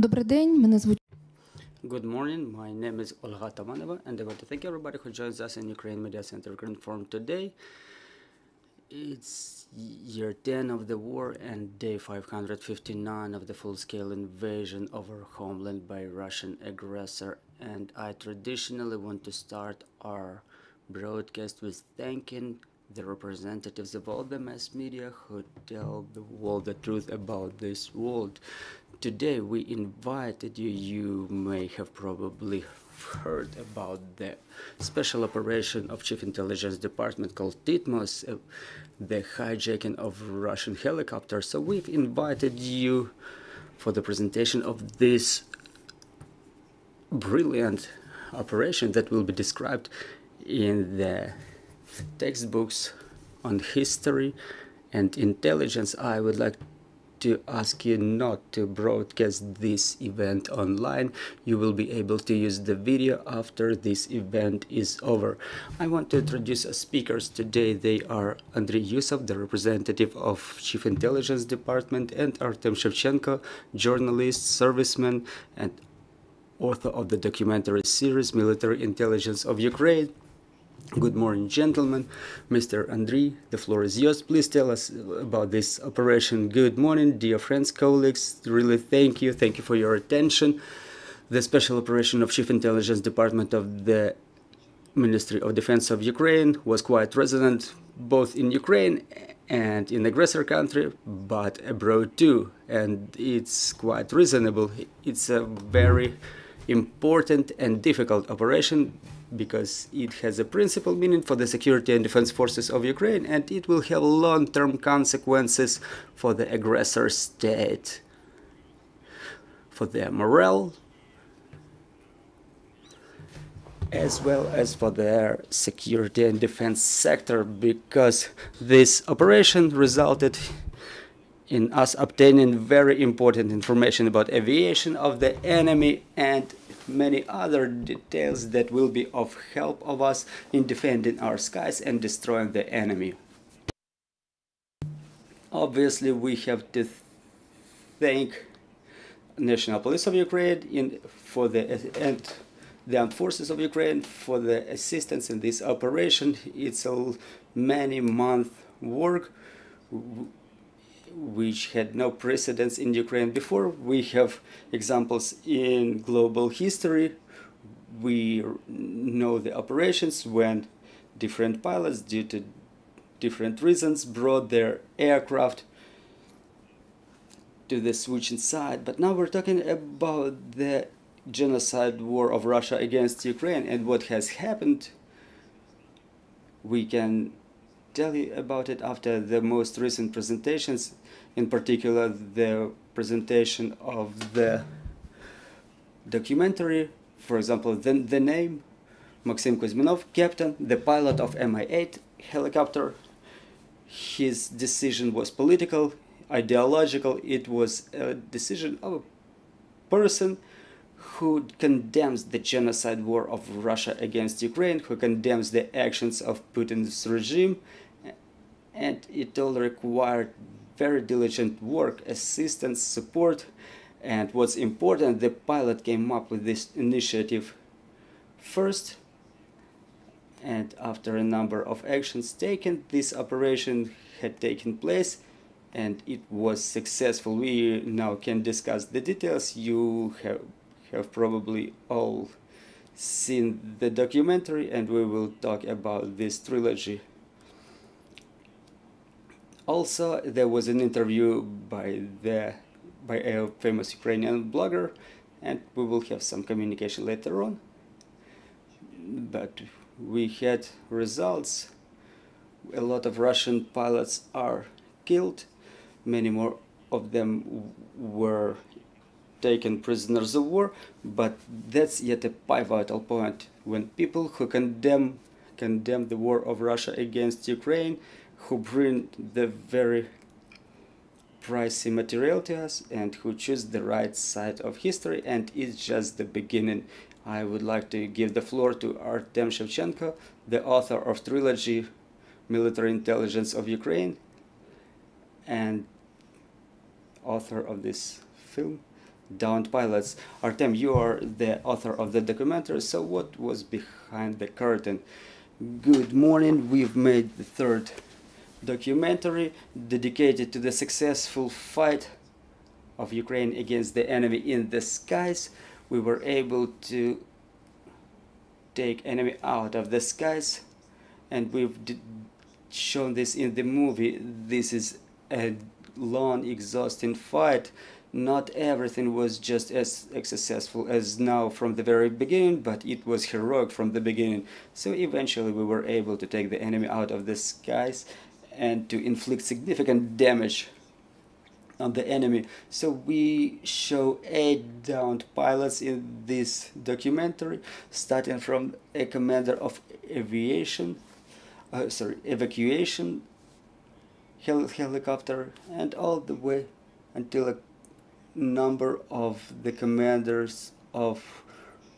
Добрий день, мене звуть Good morning. My name is Olga Tamanova, and I want to thank everybody who joins us in Ukraine Media Center Ukraine Forum today. It's year 10 of the war and day 559 of the full-scale invasion of our homeland by Russian aggressor. And I traditionally want to start our broadcast with thanking the representatives of all the mass media who tell the world the truth about this world. Today we invited you, you may have probably heard about the special operation of Chief Intelligence Department called Titmouse, uh, the hijacking of Russian helicopters. So we've invited you for the presentation of this brilliant operation that will be described in the textbooks on history and intelligence. I would like to ask you not to broadcast this event online. You will be able to use the video after this event is over. I want to introduce speakers today. They are Andriy Yusov, the representative of Chief Intelligence Department, and Artem Shevchenko, journalist, serviceman, and author of the documentary series Military Intelligence of Ukraine. Good morning, gentlemen. Mr. Andriy, the floor is yours. Please tell us about this operation. Good morning, dear friends, colleagues. Really thank you. Thank you for your attention. The special operation of Chief Intelligence Department of the Ministry of Defense of Ukraine was quite resonant both in Ukraine and in aggressor country, but abroad too. And it's quite reasonable. It's a very important and difficult operation because it has a principal meaning for the security and defense forces of Ukraine and it will have long-term consequences for the aggressor state, for their morale, as well as for their security and defense sector because this operation resulted in us obtaining very important information about aviation of the enemy and many other details that will be of help of us in defending our skies and destroying the enemy. Obviously, we have to thank National Police of Ukraine in, for the and the armed forces of Ukraine for the assistance in this operation. It's a many month work which had no precedence in Ukraine before. We have examples in global history. We know the operations when different pilots, due to different reasons, brought their aircraft to the switching side. But now we're talking about the genocide war of Russia against Ukraine and what has happened. We can tell you about it after the most recent presentations, in particular the presentation of the documentary, for example, the, the name, Maxim Kuzminov, captain, the pilot of Mi-8 helicopter. His decision was political, ideological. It was a decision of a person who condemns the genocide war of Russia against Ukraine, who condemns the actions of Putin's regime, and it all required very diligent work, assistance, support, and what's important, the pilot came up with this initiative first, and after a number of actions taken, this operation had taken place and it was successful. We now can discuss the details. You have, have probably all seen the documentary and we will talk about this trilogy also, there was an interview by the by a famous Ukrainian blogger, and we will have some communication later on. But we had results. A lot of Russian pilots are killed. Many more of them were taken prisoners of war. But that's yet a pivotal point when people who condemn condemn the war of Russia against Ukraine who bring the very pricey material to us and who choose the right side of history and it's just the beginning. I would like to give the floor to Artem Shevchenko, the author of trilogy Military Intelligence of Ukraine and author of this film. downed pilots. Artem, you are the author of the documentary, so what was behind the curtain? Good morning, we've made the third documentary dedicated to the successful fight of Ukraine against the enemy in the skies. We were able to take enemy out of the skies and we've shown this in the movie. This is a long, exhausting fight. Not everything was just as successful as now from the very beginning, but it was heroic from the beginning. So eventually we were able to take the enemy out of the skies and to inflict significant damage on the enemy. So we show eight downed pilots in this documentary, starting from a commander of aviation, uh, sorry, evacuation hel helicopter, and all the way until a number of the commanders of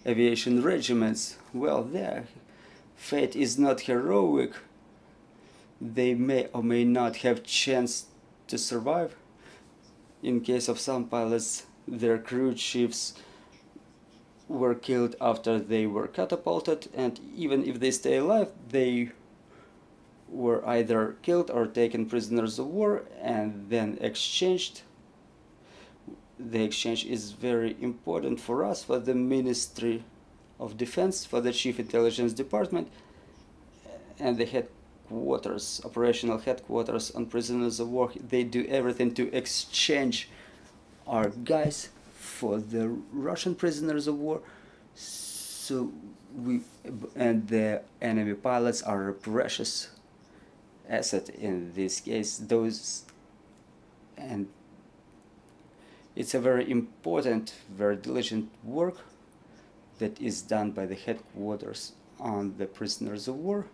aviation regiments. Well, their fate is not heroic. They may or may not have chance to survive. In case of some pilots, their crew chiefs were killed after they were catapulted, and even if they stay alive, they were either killed or taken prisoners of war and then exchanged. The exchange is very important for us, for the Ministry of Defense, for the Chief Intelligence Department, and the headquarters, operational headquarters on prisoners of war. They do everything to exchange our guys for the Russian prisoners of war. So we and the enemy pilots are a precious asset in this case those and it's a very important very diligent work that is done by the headquarters on the prisoners of war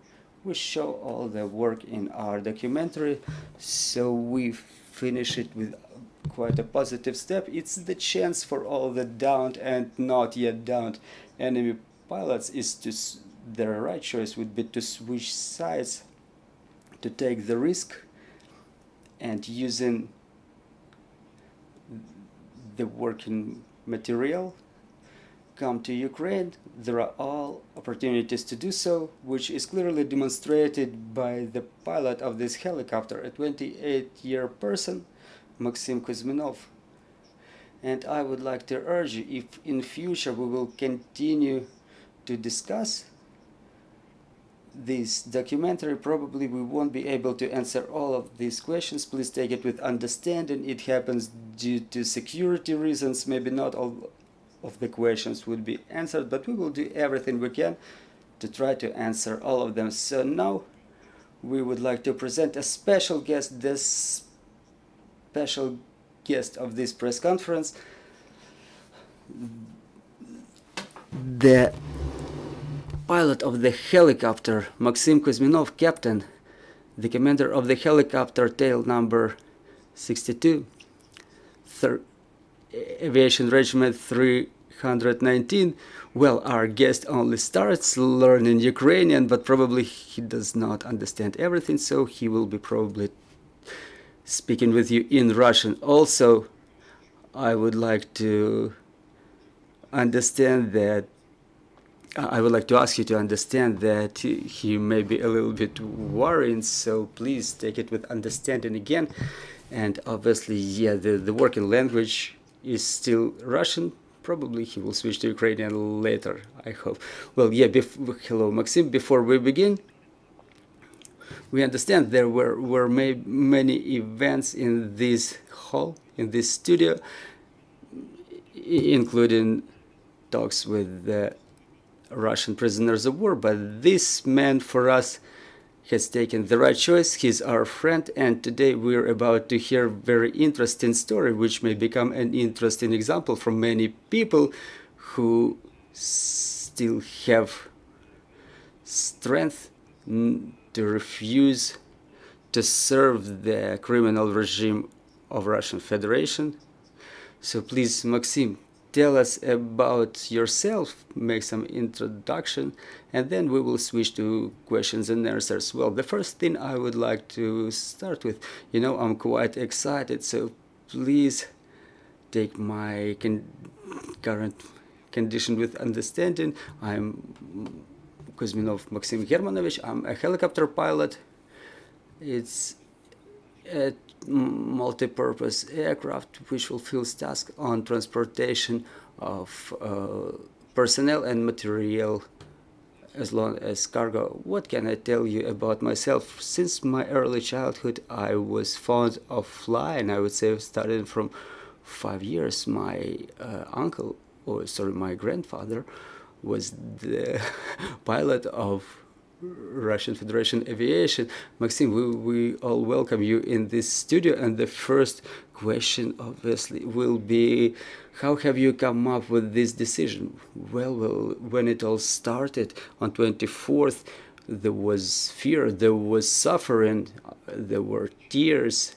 we show all the work in our documentary so we finish it with quite a positive step. It's the chance for all the downed and not yet downed enemy pilots is to their right choice would be to switch sides to take the risk and using the working material come to Ukraine, there are all opportunities to do so, which is clearly demonstrated by the pilot of this helicopter, a 28-year person, Maxim Kuzminov. And I would like to urge you, if in future we will continue to discuss this documentary probably we won't be able to answer all of these questions please take it with understanding it happens due to security reasons maybe not all of the questions would be answered but we will do everything we can to try to answer all of them. So now we would like to present a special guest this special guest of this press conference the pilot of the helicopter, Maxim Kuzminov, captain, the commander of the helicopter tail number 62, Aviation Regiment 319. Well, our guest only starts learning Ukrainian, but probably he does not understand everything, so he will be probably speaking with you in Russian. Also, I would like to understand that I would like to ask you to understand that he may be a little bit worrying, so please take it with understanding again. And obviously, yeah, the, the working language is still Russian. Probably he will switch to Ukrainian later, I hope. Well, yeah, hello, Maxim. Before we begin, we understand there were, were many events in this hall, in this studio, including talks with the Russian prisoners of war, but this meant for us has taken the right choice. He's our friend, and today we're about to hear a very interesting story, which may become an interesting example for many people who still have strength to refuse to serve the criminal regime of Russian Federation. So please, Maxim, tell us about yourself, make some introduction, and then we will switch to questions and answers. Well, the first thing I would like to start with, you know, I'm quite excited, so please take my con current condition with understanding. I'm Kuzminov Maxim Hermanovich. I'm a helicopter pilot. It's a multi-purpose aircraft which fulfills tasks on transportation of uh, personnel and material as long as cargo. What can I tell you about myself? Since my early childhood, I was fond of flying. I would say starting from five years. My uh, uncle, or sorry, my grandfather, was the pilot of Russian Federation Aviation. Maxim, we, we all welcome you in this studio. And the first question, obviously, will be how have you come up with this decision? Well, well, when it all started on 24th, there was fear, there was suffering, there were tears.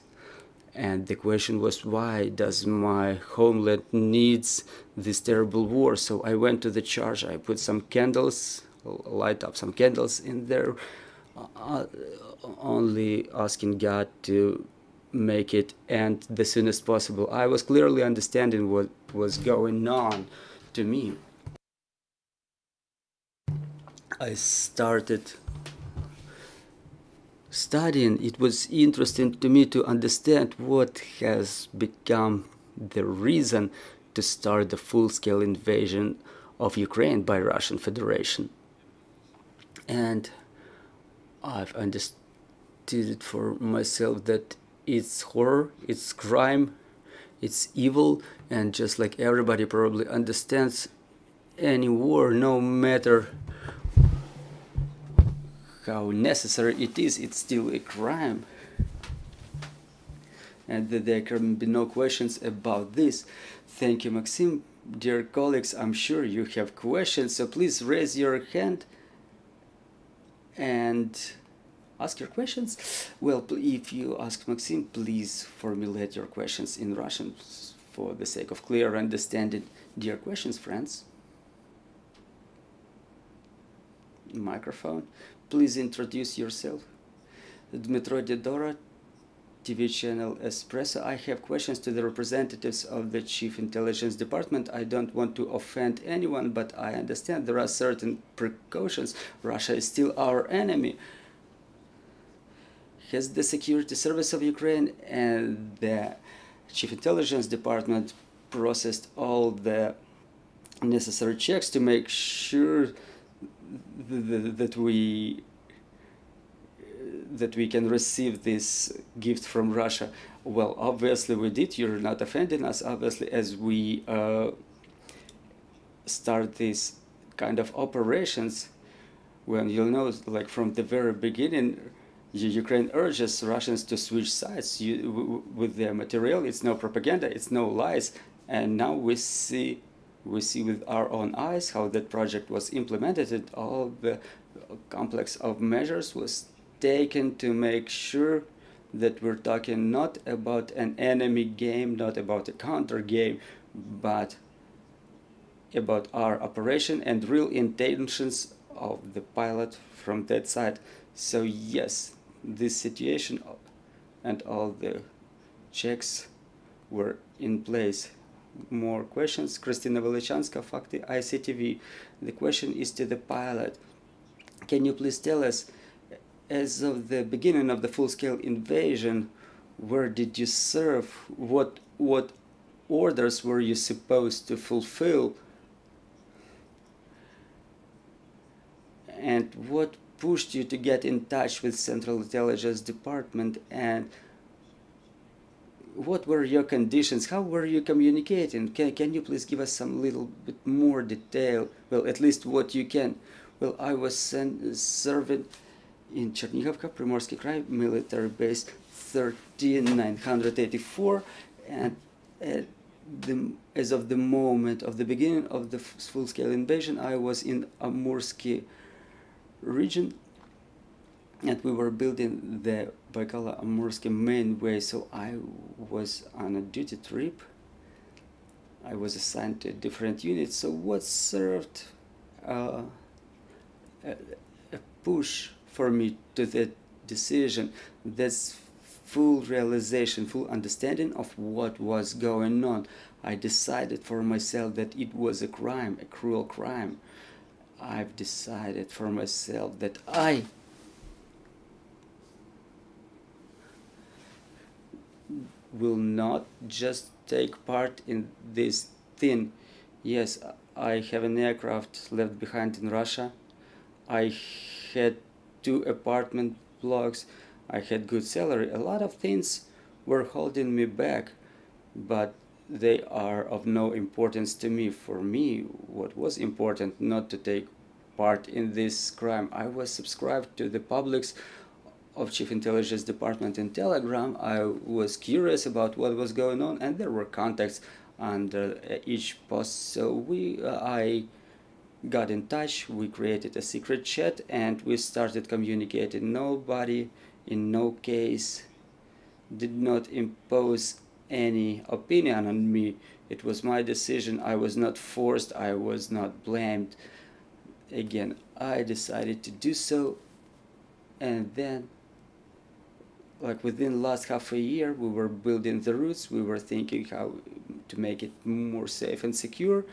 And the question was, why does my homeland needs this terrible war? So I went to the church, I put some candles light up some candles in there, uh, only asking God to make it end the soonest possible. I was clearly understanding what was going on to me. I started studying. It was interesting to me to understand what has become the reason to start the full-scale invasion of Ukraine by Russian Federation and I've understood it for myself that it's horror, it's crime, it's evil, and just like everybody probably understands, any war, no matter how necessary it is, it's still a crime. And there can be no questions about this. Thank you, Maxim. Dear colleagues, I'm sure you have questions, so please raise your hand and ask your questions. Well, if you ask Maxim, please formulate your questions in Russian for the sake of clear understanding. Dear questions, friends. Microphone. Please introduce yourself. Dmitro Didora, TV channel Espresso. I have questions to the representatives of the Chief Intelligence Department. I don't want to offend anyone, but I understand there are certain precautions. Russia is still our enemy. Has the Security Service of Ukraine and the Chief Intelligence Department processed all the necessary checks to make sure that we that we can receive this gift from Russia? Well, obviously we did. You're not offending us, obviously, as we uh, start these kind of operations. When you'll know, like from the very beginning, Ukraine urges Russians to switch sides with their material. It's no propaganda, it's no lies, and now we see we see with our own eyes how that project was implemented and all the complex of measures was taken to make sure that we're talking not about an enemy game, not about a counter game, but about our operation and real intentions of the pilot from that side. So yes, this situation and all the checks were in place. More questions? Kristina Velichanska, Fakti ICTV. The question is to the pilot. Can you please tell us as of the beginning of the full-scale invasion, where did you serve? What what orders were you supposed to fulfill? And what pushed you to get in touch with Central Intelligence Department and what were your conditions? How were you communicating? Can, can you please give us some little bit more detail? Well, at least what you can. Well, I was serving in Chernigovka, Primorsky Krai, military base 13984, and the, as of the moment of the beginning of the full-scale invasion, I was in Amursky region, and we were building the Baikalo-Amursky main way, so I was on a duty trip. I was assigned to different units, so what served uh, a, a push for me to that decision. this full realization, full understanding of what was going on. I decided for myself that it was a crime, a cruel crime. I've decided for myself that I will not just take part in this thing. Yes, I have an aircraft left behind in Russia. I had two apartment blocks. I had good salary. A lot of things were holding me back, but they are of no importance to me. For me, what was important not to take part in this crime. I was subscribed to the publics of Chief Intelligence Department in Telegram. I was curious about what was going on, and there were contacts under each post. So we, uh, I got in touch. We created a secret chat, and we started communicating. Nobody, in no case, did not impose any opinion on me. It was my decision. I was not forced. I was not blamed. Again, I decided to do so, and then like within last half a year we were building the routes we were thinking how to make it more safe and secure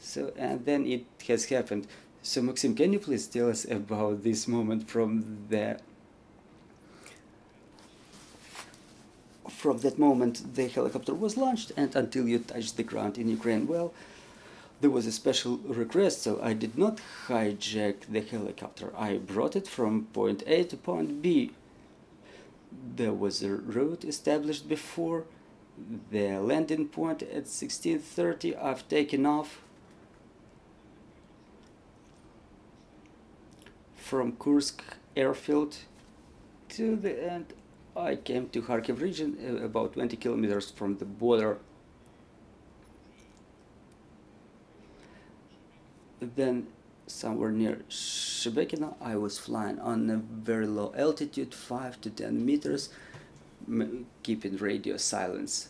so and then it has happened. So maxim can you please tell us about this moment from the from that moment the helicopter was launched and until you touched the ground in ukraine? Well there was a special request so i did not hijack the helicopter. I brought it from point a to point b. There was a route established before. The landing point at 1630 I've taken off from Kursk airfield to the end I came to Kharkiv region uh, about 20 kilometers from the border then somewhere near Shebekino, I was flying on a very low altitude, 5 to 10 meters, keeping radio silence.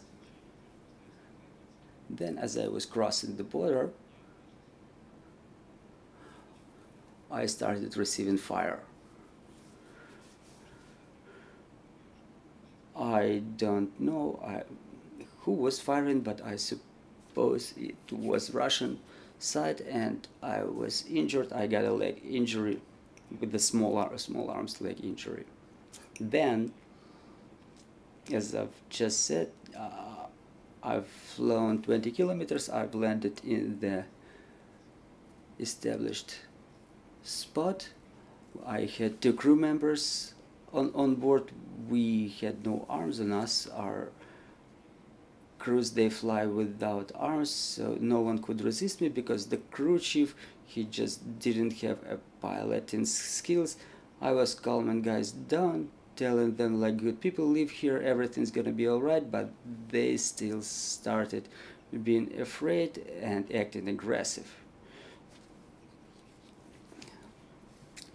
Then as I was crossing the border, I started receiving fire. I don't know I, who was firing, but I suppose it was Russian side and I was injured. I got a leg injury with the small, small arms leg injury. Then, as I've just said, uh, I've flown 20 kilometers. I've landed in the established spot. I had two crew members on, on board. We had no arms on us. Our crews they fly without arms so no one could resist me because the crew chief he just didn't have a piloting skills i was calming guys down telling them like good people live here everything's gonna be all right but they still started being afraid and acting aggressive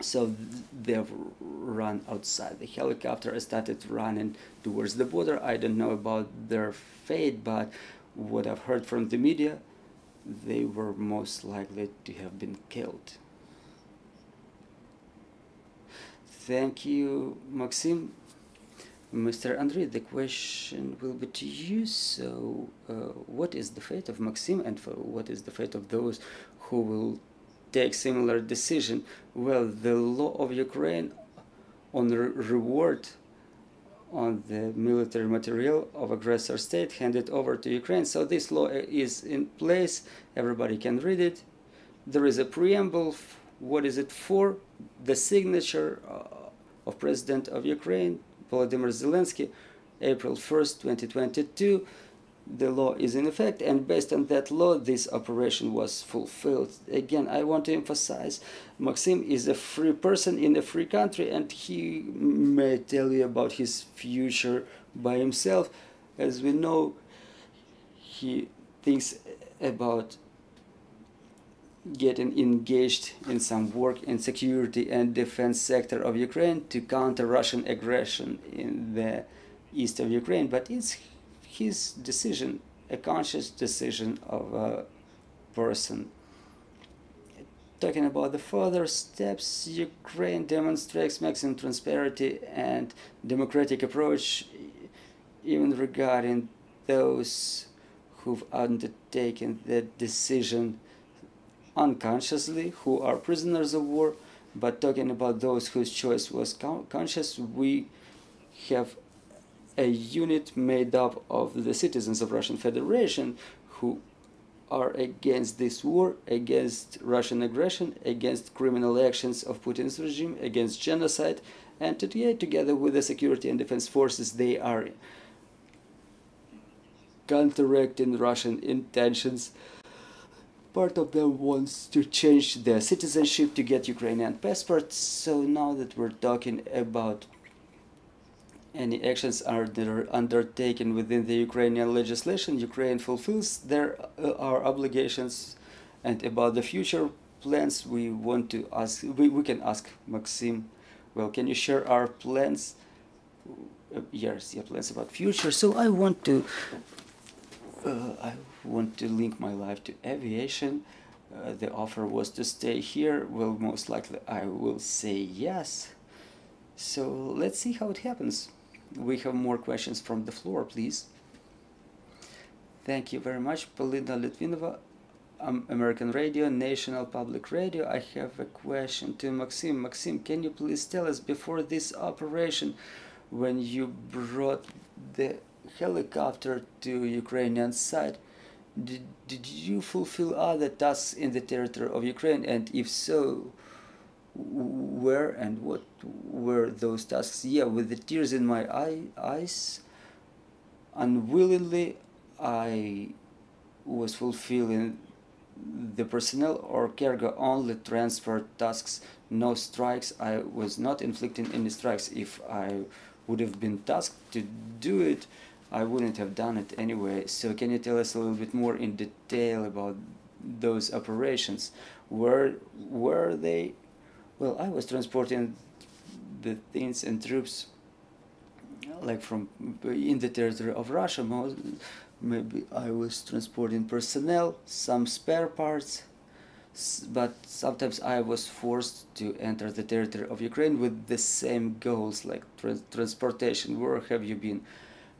so they've run outside the helicopter. Started running towards the border. I don't know about their fate, but what I've heard from the media, they were most likely to have been killed. Thank you, Maxim. Mr. Andriy, the question will be to you. So, uh, what is the fate of Maxim and what is the fate of those who will take similar decision. Well, the law of Ukraine on re reward on the military material of aggressor state handed over to Ukraine. So this law is in place. Everybody can read it. There is a preamble. What is it for? The signature uh, of President of Ukraine, Volodymyr Zelensky, April 1st, 2022 the law is in effect and based on that law this operation was fulfilled. Again i want to emphasize maxim is a free person in a free country and he may tell you about his future by himself. As we know he thinks about getting engaged in some work in security and defense sector of ukraine to counter russian aggression in the east of ukraine but it's his decision, a conscious decision of a person. Talking about the further steps, Ukraine demonstrates maximum transparency and democratic approach even regarding those who've undertaken that decision unconsciously, who are prisoners of war, but talking about those whose choice was conscious, we have a unit made up of the citizens of Russian Federation who are against this war, against Russian aggression, against criminal actions of Putin's regime, against genocide, and today, together with the security and defense forces, they are counteracting Russian intentions. Part of them wants to change their citizenship to get Ukrainian passports. So now that we're talking about any actions are undertaken within the Ukrainian legislation, Ukraine fulfills their uh, our obligations. And about the future plans, we want to ask. We, we can ask Maxim. Well, can you share our plans? Uh, yes, yeah, plans about future. So I want to. Uh, I want to link my life to aviation. Uh, the offer was to stay here. Well, most likely I will say yes. So let's see how it happens we have more questions from the floor, please. Thank you very much, Polina Litvinova, um, American Radio, National Public Radio. I have a question to Maxim. Maxim, can you please tell us before this operation, when you brought the helicopter to Ukrainian side, did, did you fulfill other tasks in the territory of Ukraine? And if so, where and what were those tasks. Yeah with the tears in my eye, eyes unwillingly i was fulfilling the personnel or cargo only transfer tasks. No strikes. I was not inflicting any strikes. If i would have been tasked to do it i wouldn't have done it anyway. So can you tell us a little bit more in detail about those operations? Where were they well, I was transporting the things and troops like from in the territory of Russia. Maybe I was transporting personnel, some spare parts, but sometimes I was forced to enter the territory of Ukraine with the same goals like tra transportation. Where have you been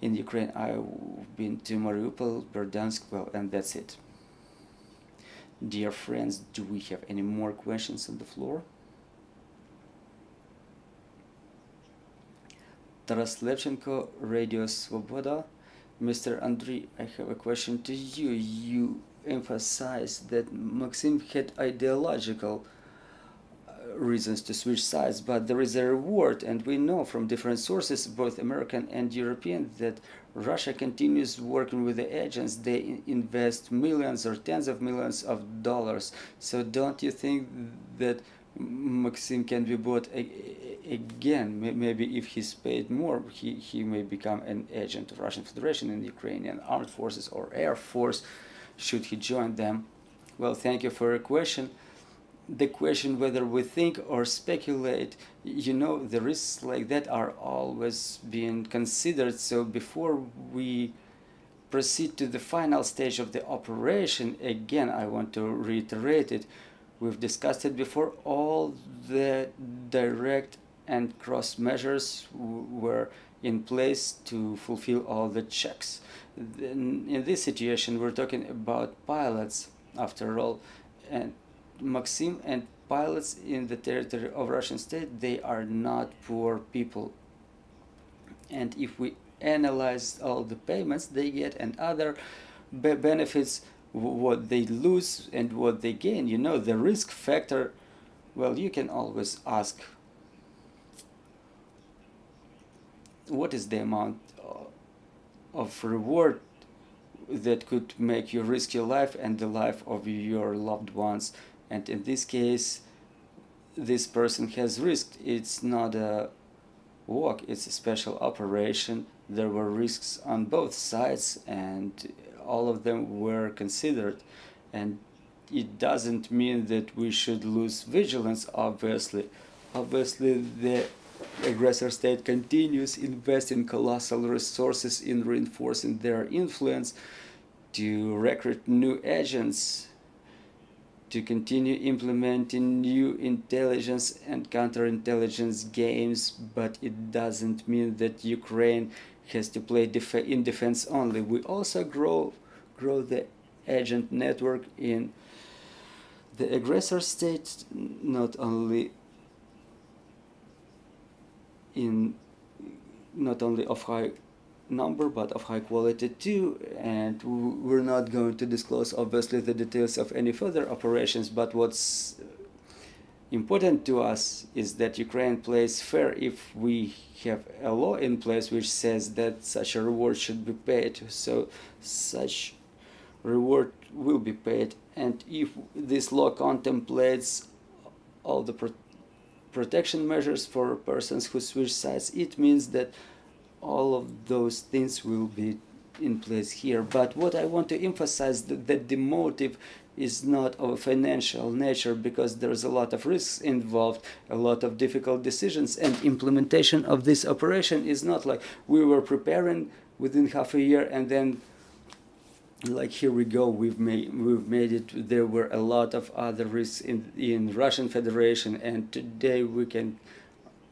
in Ukraine? I've been to Mariupol, Berdyansk, well, and that's it. Dear friends, do we have any more questions on the floor? Taras Levchenko, Radio Svoboda. Mr. Andriy, I have a question to you. You emphasized that Maxim had ideological uh, reasons to switch sides, but there is a reward, and we know from different sources, both American and European, that Russia continues working with the agents. They invest millions or tens of millions of dollars. So don't you think that Maxim can be bought again. Maybe if he's paid more, he, he may become an agent of Russian Federation the Ukrainian armed forces or air force, should he join them. Well, thank you for your question. The question whether we think or speculate, you know, the risks like that are always being considered. So before we proceed to the final stage of the operation, again, I want to reiterate it We've discussed it before. All the direct and cross measures were in place to fulfill all the checks. In this situation, we're talking about pilots, after all, and Maxim and pilots in the territory of Russian state, they are not poor people. And if we analyze all the payments they get and other benefits, what they lose and what they gain. You know, the risk factor, well, you can always ask what is the amount uh, of reward that could make you risk your life and the life of your loved ones. And in this case, this person has risked. It's not a walk, it's a special operation. There were risks on both sides, and all of them were considered. And it doesn't mean that we should lose vigilance obviously. Obviously the aggressor state continues investing colossal resources in reinforcing their influence to recruit new agents to continue implementing new intelligence and counterintelligence games. But it doesn't mean that Ukraine has to play def in defense only. We also grow grow the agent network in the aggressor state, not only in not only of high number but of high quality too and we're not going to disclose obviously the details of any further operations but what's important to us is that Ukraine plays fair if we have a law in place which says that such a reward should be paid so such reward will be paid and if this law contemplates all the pro protection measures for persons who switch sides it means that all of those things will be in place here. But what I want to emphasize that, that the motive is not of a financial nature because there's a lot of risks involved, a lot of difficult decisions, and implementation of this operation is not like we were preparing within half a year and then like here we go we've made we've made it there were a lot of other risks in in Russian Federation and today we can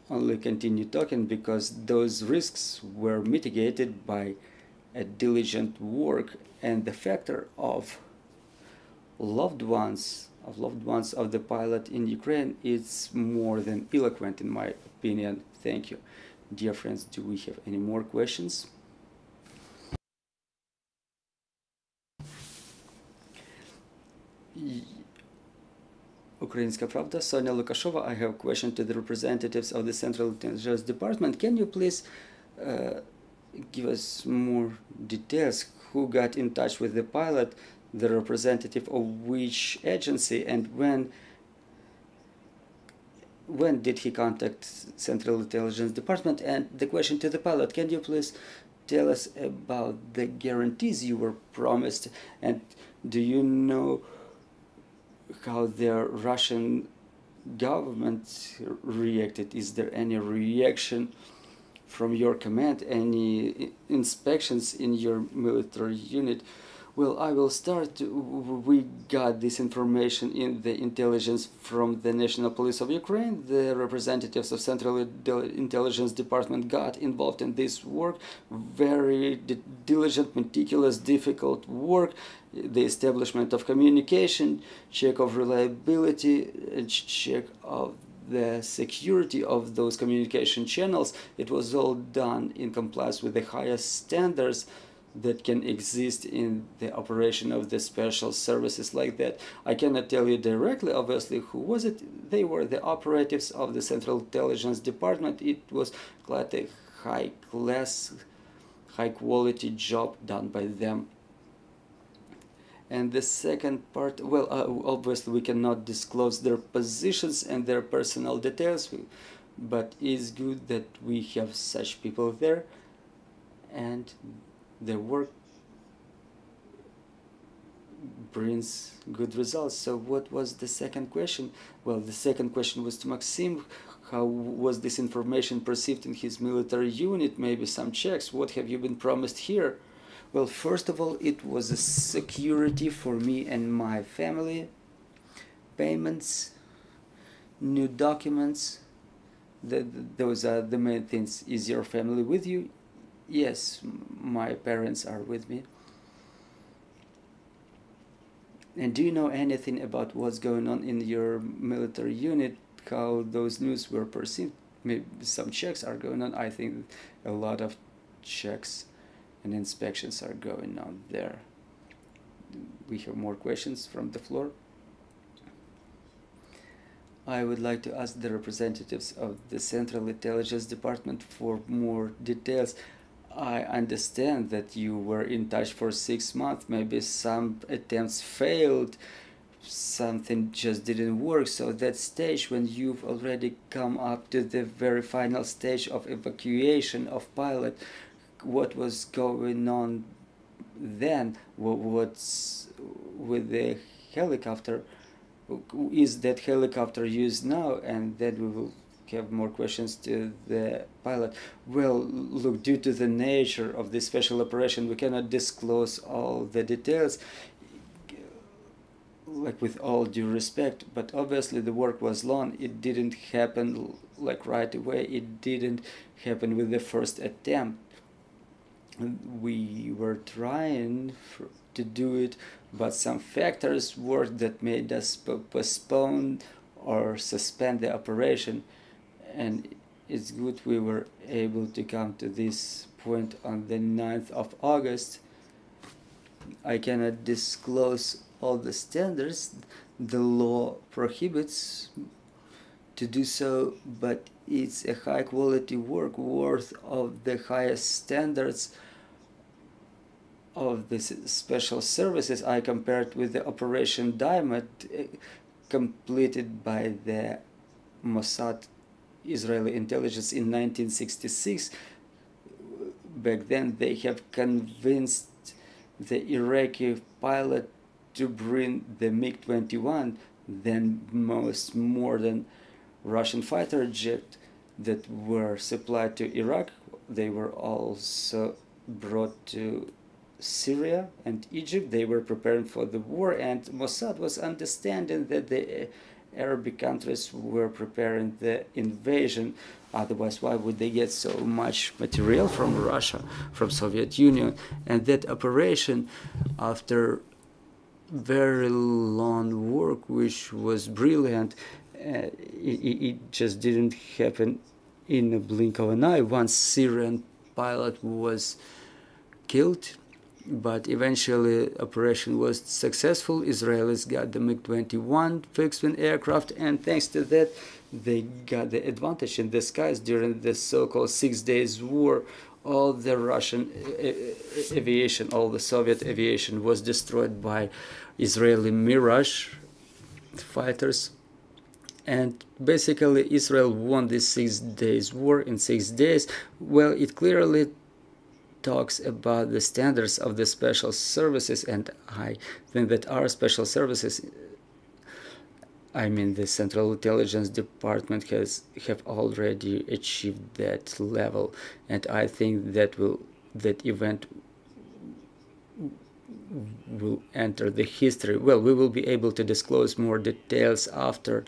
only continue talking because those risks were mitigated by a diligent work and the factor of loved ones of loved ones of the pilot in Ukraine is more than eloquent in my opinion. Thank you. Dear friends, do we have any more questions? Ukrainska Pravda, Sonia Lukashova. I have a question to the representatives of the Central Intelligence Department. Can you please uh, give us more details? Who got in touch with the pilot, the representative of which agency, and when? When did he contact Central Intelligence Department? And the question to the pilot: Can you please tell us about the guarantees you were promised? And do you know? how the Russian government reacted? Is there any reaction from your command? Any inspections in your military unit? Well, I will start. We got this information in the intelligence from the National Police of Ukraine. The representatives of Central Intelligence Department got involved in this work. Very diligent, meticulous, difficult work. The establishment of communication, check of reliability, check of the security of those communication channels. It was all done in compliance with the highest standards that can exist in the operation of the special services like that. I cannot tell you directly, obviously, who was it. They were the operatives of the Central Intelligence Department. It was quite a high class, high quality job done by them. And the second part, well, uh, obviously we cannot disclose their positions and their personal details, but it's good that we have such people there and their work brings good results. So what was the second question? Well, the second question was to Maxim. How was this information perceived in his military unit? Maybe some checks. What have you been promised here? Well, first of all, it was a security for me and my family. Payments, new documents. The, those are the main things. Is your family with you? Yes, my parents are with me. And do you know anything about what's going on in your military unit? How those news were perceived? Maybe some checks are going on. I think a lot of checks and inspections are going on there. We have more questions from the floor. I would like to ask the representatives of the Central Intelligence Department for more details. I understand that you were in touch for six months. Maybe some attempts failed, something just didn't work. So that stage when you've already come up to the very final stage of evacuation of pilot, what was going on then? What's with the helicopter? Is that helicopter used now? And then we will have more questions to the pilot. Well, look, due to the nature of this special operation, we cannot disclose all the details, like with all due respect, but obviously the work was long. It didn't happen like right away. It didn't happen with the first attempt. we were trying for, to do it, but some factors worked that made us postpone or suspend the operation. And it's good we were able to come to this point on the 9th of August. I cannot disclose all the standards. The law prohibits to do so, but it's a high quality work worth of the highest standards of the special services I compared with the Operation Diamond uh, completed by the Mossad Israeli intelligence in 1966. Back then they have convinced the Iraqi pilot to bring the MiG-21, then most modern Russian fighter jet that were supplied to Iraq. They were also brought to Syria and Egypt. They were preparing for the war, and Mossad was understanding that the Arabic countries were preparing the invasion. Otherwise, why would they get so much material from Russia, from Soviet Union? And that operation, after very long work, which was brilliant, uh, it, it just didn't happen in a blink of an eye. One Syrian pilot was killed but eventually operation was successful. Israelis got the MiG-21 fixed-wing aircraft, and thanks to that, they got the advantage in the skies during the so-called Six Days War. All the Russian aviation, all the Soviet aviation was destroyed by Israeli Mirage fighters. And basically, Israel won this Six Days War in six days. Well, it clearly talks about the standards of the special services and I think that our special services I mean the Central Intelligence Department has have already achieved that level. And I think that will that event will enter the history. Well we will be able to disclose more details after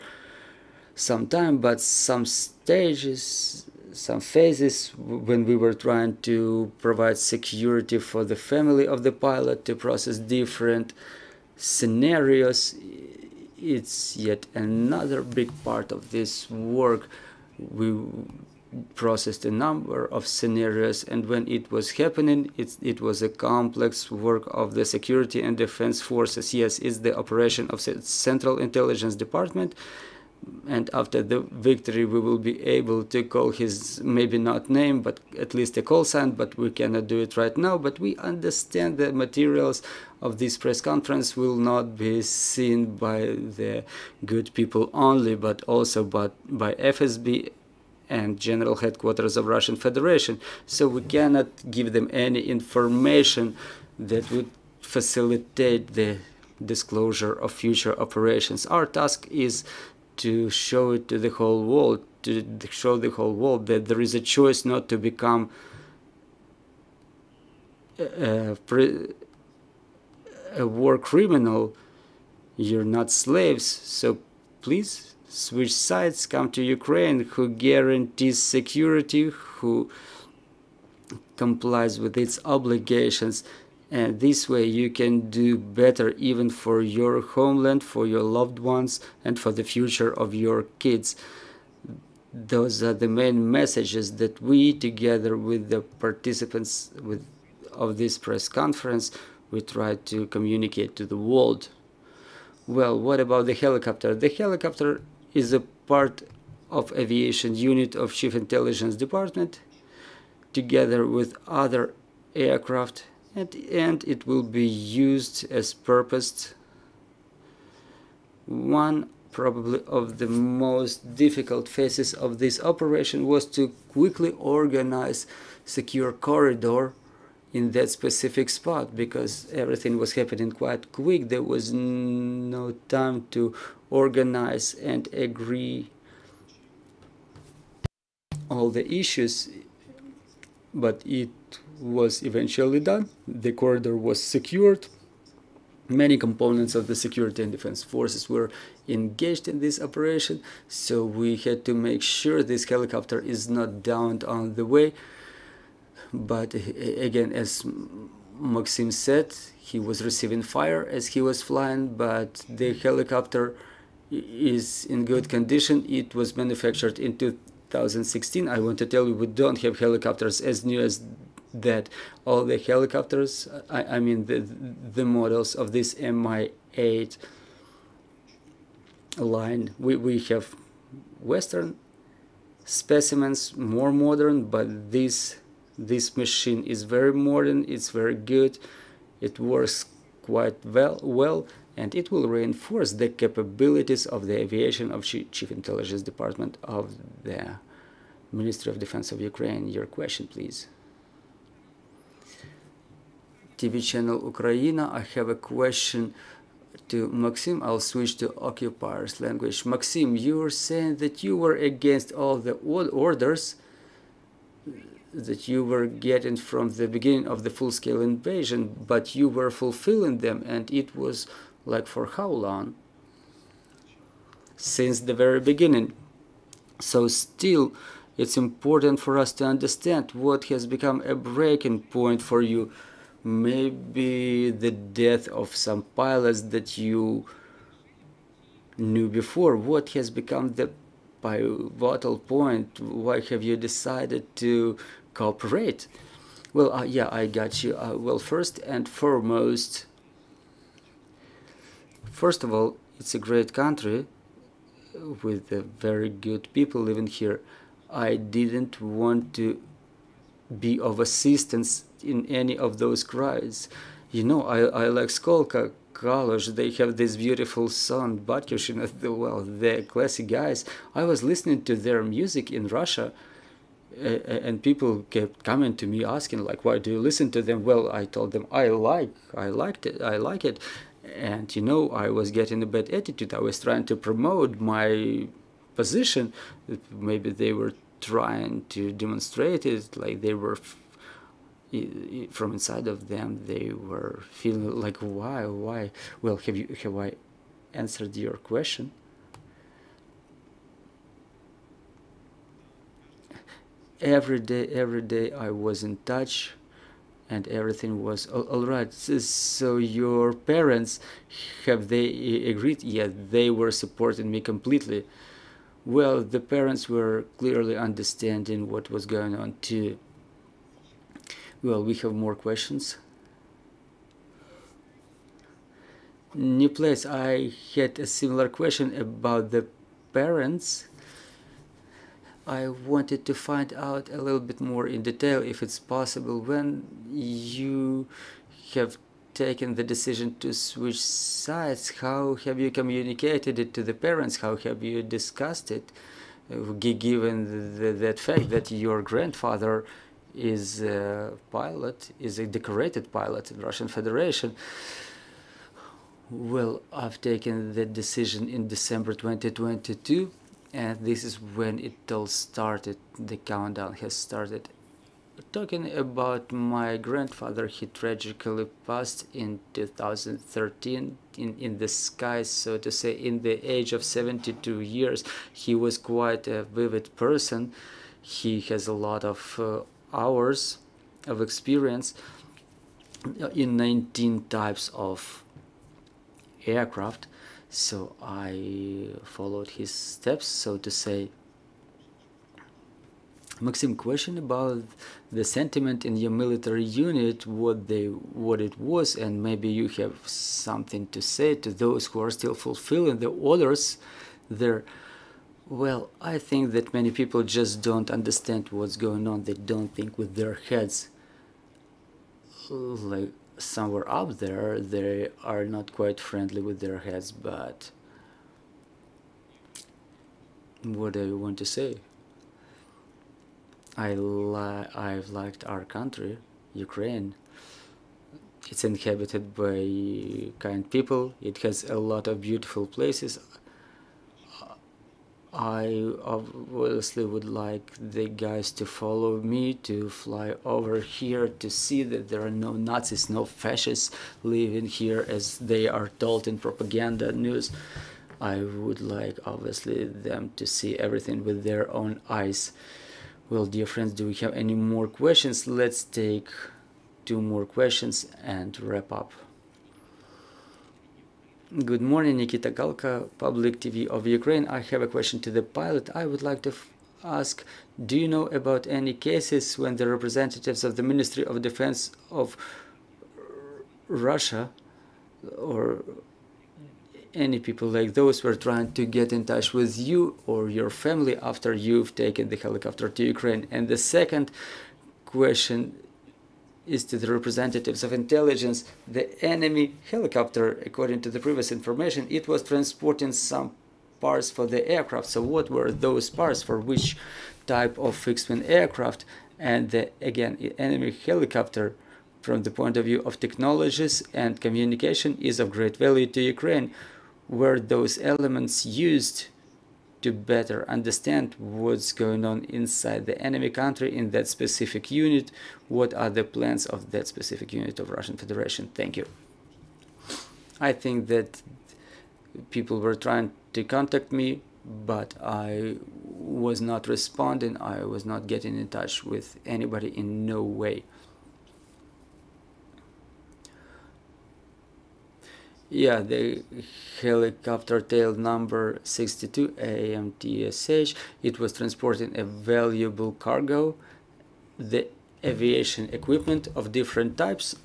some time but some stages some phases when we were trying to provide security for the family of the pilot to process different scenarios. It's yet another big part of this work. We processed a number of scenarios and when it was happening it, it was a complex work of the security and defense forces. Yes it's the operation of central intelligence department and after the victory we will be able to call his maybe not name but at least a call sign but we cannot do it right now. But we understand the materials of this press conference will not be seen by the good people only but also but by FSB and general headquarters of Russian Federation. So we cannot give them any information that would facilitate the disclosure of future operations. Our task is to show it to the whole world, to show the whole world that there is a choice not to become uh, uh, a, a war criminal. You're not slaves, so please switch sides, come to Ukraine, who guarantees security, who complies with its obligations and this way you can do better even for your homeland for your loved ones and for the future of your kids. Those are the main messages that we together with the participants with of this press conference we try to communicate to the world. Well what about the helicopter? The helicopter is a part of aviation unit of chief intelligence department together with other aircraft and, end it will be used as purposed. One probably of the most difficult phases of this operation was to quickly organize secure corridor in that specific spot because everything was happening quite quick there was no time to organize and agree all the issues but it was eventually done. The corridor was secured. Many components of the security and defense forces were engaged in this operation, so we had to make sure this helicopter is not downed on the way. But again, as Maxim said, he was receiving fire as he was flying, but the helicopter is in good condition. It was manufactured in 2016. I want to tell you, we don't have helicopters as new as that. All the helicopters, I, I mean the the models of this Mi-8 line, we, we have Western specimens, more modern, but this this machine is very modern. It's very good. It works quite well well and it will reinforce the capabilities of the aviation of Chief Intelligence Department of the Ministry of Defense of Ukraine. Your question, please. TV channel Ukraina, I have a question to Maxim. I'll switch to occupiers language. Maxim, you were saying that you were against all the orders that you were getting from the beginning of the full-scale invasion, but you were fulfilling them, and it was like for how long? Since the very beginning. So still, it's important for us to understand what has become a breaking point for you. Maybe the death of some pilots that you knew before. What has become the pivotal point? Why have you decided to cooperate? Well, uh, yeah, I got you. Uh, well, first and foremost, First of all, it's a great country with very good people living here. I didn't want to be of assistance in any of those cries. You know, I, I like Skolka College. They have this beautiful song, Batyushina, well, they're classy guys. I was listening to their music in Russia, and people kept coming to me asking, like, why do you listen to them? Well, I told them, I like, I liked it, I like it and you know i was getting a bad attitude i was trying to promote my position maybe they were trying to demonstrate it like they were from inside of them they were feeling like why why? Well have you have i answered your question? Every day every day i was in touch and everything was all, all right. So your parents have they agreed? Yeah they were supporting me completely well the parents were clearly understanding what was going on too. Well we have more questions. New place i had a similar question about the parents. I wanted to find out a little bit more in detail, if it's possible, when you have taken the decision to switch sides, how have you communicated it to the parents? How have you discussed it, uh, given the, that fact that your grandfather is a pilot, is a decorated pilot in Russian Federation? Well, I've taken the decision in December 2022 and this is when it all started the countdown has started talking about my grandfather he tragically passed in 2013 in in the sky so to say in the age of 72 years he was quite a vivid person he has a lot of uh, hours of experience in 19 types of aircraft so I followed his steps, so to say. Maxim, question about the sentiment in your military unit, what they, what it was, and maybe you have something to say to those who are still fulfilling the orders there. Well, I think that many people just don't understand what's going on. They don't think with their heads. Like somewhere up there they are not quite friendly with their heads but what do you want to say I li I've liked our country Ukraine it's inhabited by kind people it has a lot of beautiful places I obviously would like the guys to follow me to fly over here to see that there are no Nazis, no fascists living here as they are told in propaganda news. I would like obviously them to see everything with their own eyes. Well, dear friends, do we have any more questions? Let's take two more questions and wrap up. Good morning, Nikita Galka, Public TV of Ukraine. I have a question to the pilot. I would like to ask, do you know about any cases when the representatives of the Ministry of Defense of Russia or any people like those were trying to get in touch with you or your family after you've taken the helicopter to Ukraine? And the second question is to the representatives of intelligence. The enemy helicopter, according to the previous information, it was transporting some parts for the aircraft. So what were those parts for which type of fixed-wing aircraft? And the, again, enemy helicopter, from the point of view of technologies and communication, is of great value to Ukraine. Were those elements used to better understand what's going on inside the enemy country in that specific unit. What are the plans of that specific unit of Russian Federation? Thank you. I think that people were trying to contact me, but I was not responding. I was not getting in touch with anybody in no way. Yeah, the helicopter tail number 62 AMTSH. It was transporting a valuable cargo, the aviation equipment of different types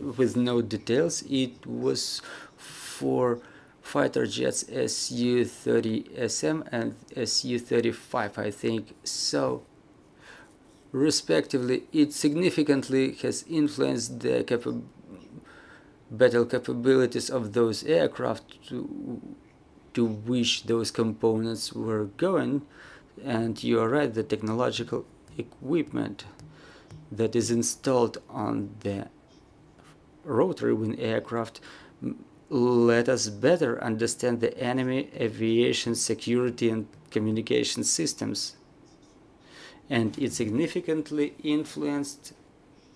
with no details. It was for fighter jets Su-30SM and Su-35, I think. So, respectively, it significantly has influenced the capability battle capabilities of those aircraft to, to which those components were going. And you are right, the technological equipment that is installed on the rotary wing aircraft let us better understand the enemy aviation security and communication systems. And it significantly influenced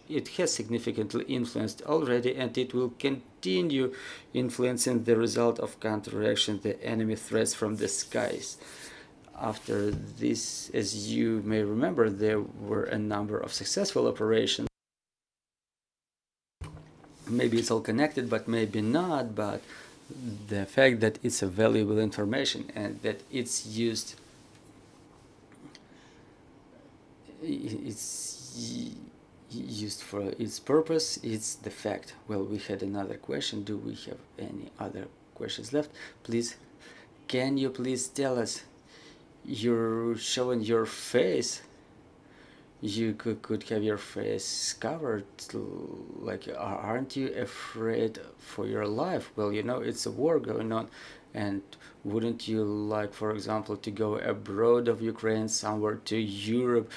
it has significantly influenced already and it will continue influencing the result of counteraction the enemy threats from the skies. After this, as you may remember, there were a number of successful operations. Maybe it's all connected, but maybe not, but the fact that it's a valuable information and that it's used it's used for its purpose it's the fact. Well we had another question. Do we have any other questions left? Please can you please tell us? You're showing your face. You could, could have your face covered like aren't you afraid for your life? Well you know it's a war going on and wouldn't you like for example to go abroad of Ukraine somewhere to Europe?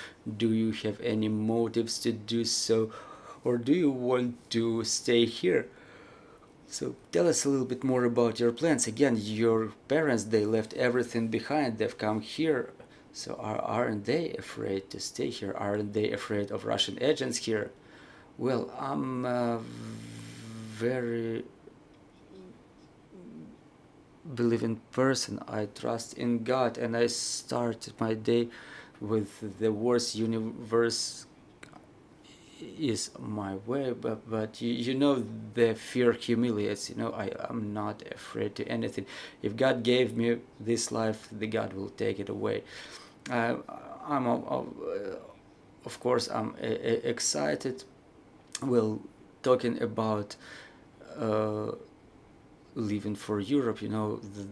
Do you have any motives to do so? Or do you want to stay here? So tell us a little bit more about your plans. Again your parents they left everything behind. They've come here. So are, aren't they afraid to stay here? Aren't they afraid of Russian agents here? Well I'm uh, very believe in person. I trust in god and i start my day with the worst universe is my way but but you, you know the fear humiliates you know i am not afraid to anything. If god gave me this life the god will take it away. I'm of course i'm excited. Well talking about uh, living for Europe, you know, the,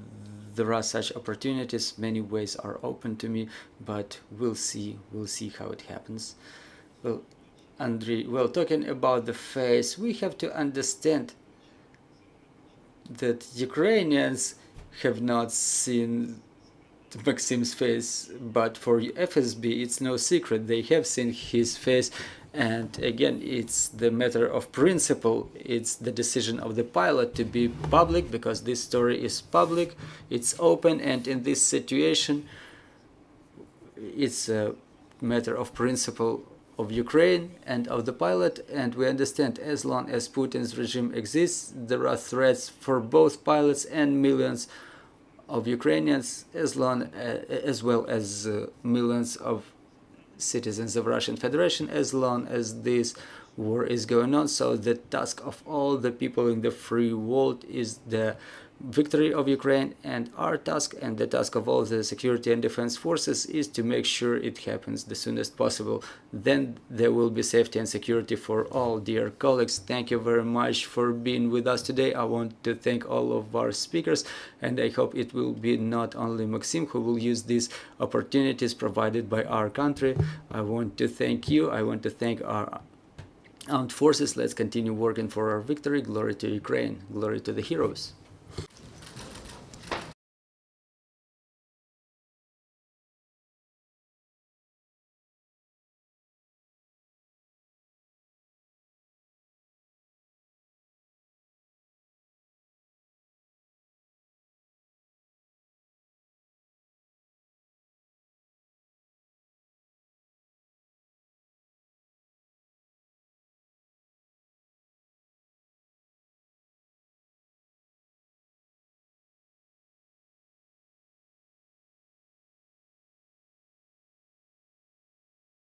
there are such opportunities. Many ways are open to me, but we'll see. We'll see how it happens. Well, Andriy, well, talking about the face, we have to understand that Ukrainians have not seen Maxim's face, but for FSB, it's no secret. They have seen his face and again it's the matter of principle. It's the decision of the pilot to be public because this story is public. It's open and in this situation it's a matter of principle of Ukraine and of the pilot. And we understand as long as Putin's regime exists there are threats for both pilots and millions of Ukrainians as long uh, as well as uh, millions of citizens of Russian Federation as long as this war is going on. So the task of all the people in the free world is the victory of Ukraine and our task and the task of all the security and defense forces is to make sure it happens the soonest possible. Then there will be safety and security for all dear colleagues. Thank you very much for being with us today. I want to thank all of our speakers and I hope it will be not only Maxim who will use these opportunities provided by our country. I want to thank you. I want to thank our armed forces. Let's continue working for our victory. Glory to Ukraine. Glory to the heroes.